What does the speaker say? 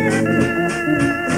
Música